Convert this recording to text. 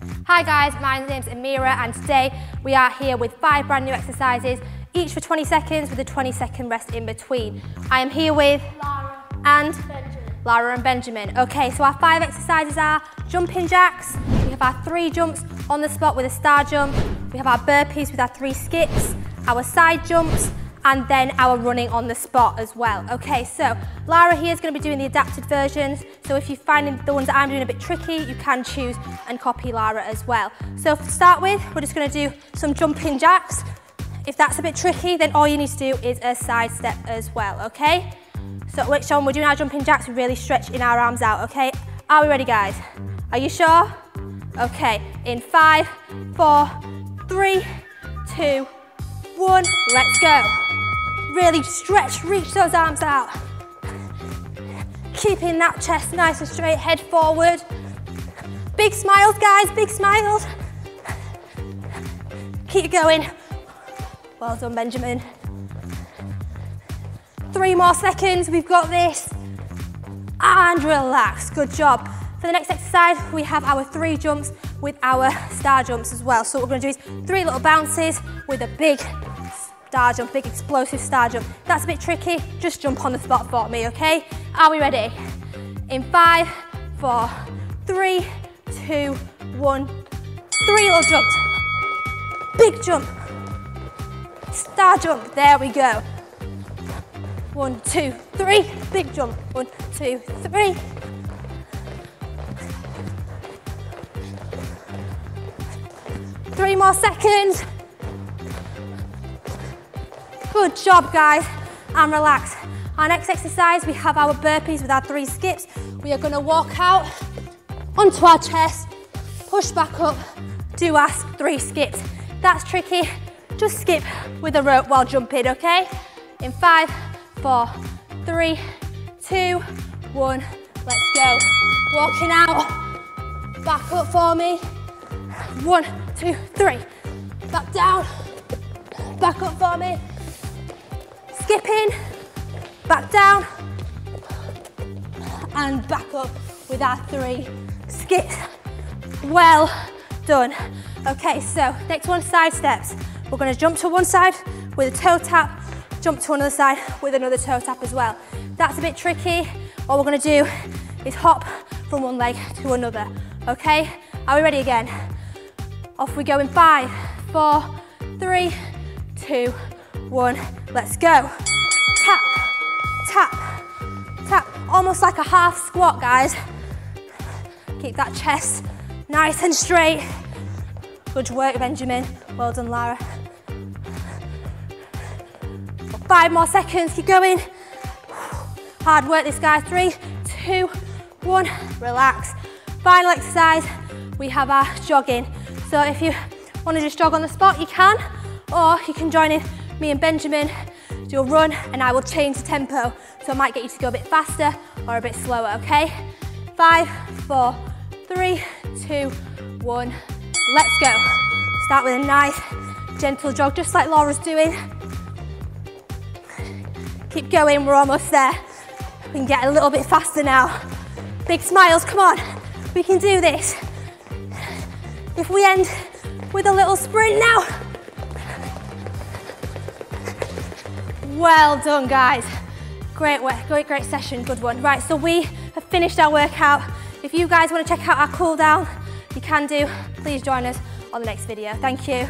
Hi guys, my name's Amira and today we are here with five brand new exercises, each for 20 seconds with a 20 second rest in between. I am here with Lara and Benjamin. Lara and Benjamin. Okay, so our five exercises are jumping jacks, we have our three jumps on the spot with a star jump, we have our burpees with our three skips, our side jumps, and then our running on the spot as well. Okay, so Lara here is going to be doing the adapted versions. So if you find the ones that I'm doing a bit tricky, you can choose and copy Lara as well. So to start with, we're just going to do some jumping jacks. If that's a bit tricky, then all you need to do is a side step as well, okay? So which one we're doing our jumping jacks, we're really stretching our arms out, okay? Are we ready, guys? Are you sure? Okay, in five, four, three, two, one, let's go. Really stretch, reach those arms out. Keeping that chest nice and straight, head forward. Big smiles, guys, big smiles. Keep going. Well done, Benjamin. Three more seconds, we've got this. And relax, good job. For the next exercise, we have our three jumps with our star jumps as well. So what we're gonna do is three little bounces with a big star jump, big explosive star jump. That's a bit tricky, just jump on the spot for me, okay? Are we ready? In five, four, three, two, one. Three little jumps. Big jump. Star jump, there we go. One, two, three, big jump. One, two, three. Three more seconds. Good job, guys, and relax. Our next exercise, we have our burpees with our three skips. We are gonna walk out onto our chest, push back up, do our three skips. That's tricky, just skip with a rope while jumping, okay? In five, four, three, two, one, let's go. Walking out, back up for me. One, two, three. Back down, back up for me. Skipping, back down, and back up with our three skips. Well done. Okay, so next one, side steps. We're gonna jump to one side with a toe tap, jump to another side with another toe tap as well. That's a bit tricky. All we're gonna do is hop from one leg to another, okay? Are we ready again? Off we go in five, four, three, two, one, let's go. Tap, tap, tap, almost like a half squat, guys. Keep that chest nice and straight. Good work, Benjamin. Well done, Lara. Five more seconds, keep going. Hard work this guy, three, two, one, relax. Final exercise, we have our jogging. So if you want to just jog on the spot, you can, or you can join in me and Benjamin, do a run, and I will change the tempo. So I might get you to go a bit faster or a bit slower, okay? Five, four, three, two, one, let's go. Start with a nice, gentle jog, just like Laura's doing. Keep going, we're almost there. We can get a little bit faster now. Big smiles, come on. We can do this. If we end with a little sprint now. Well done, guys. Great work, great, great session, good one. Right, so we have finished our workout. If you guys want to check out our cool down, you can do. Please join us on the next video. Thank you.